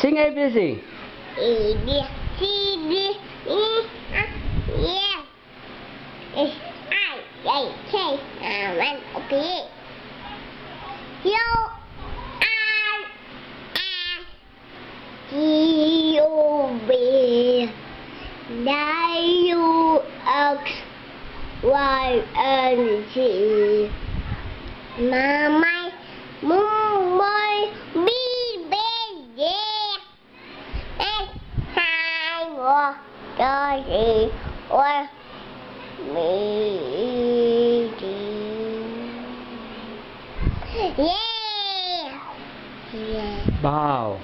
Sing ABC. A B C D E F G H I J K L M N O P Q R S T U V W X Y and Mama Mum Boy B B G X hai gì ôi mỹ yeah yeah Bow.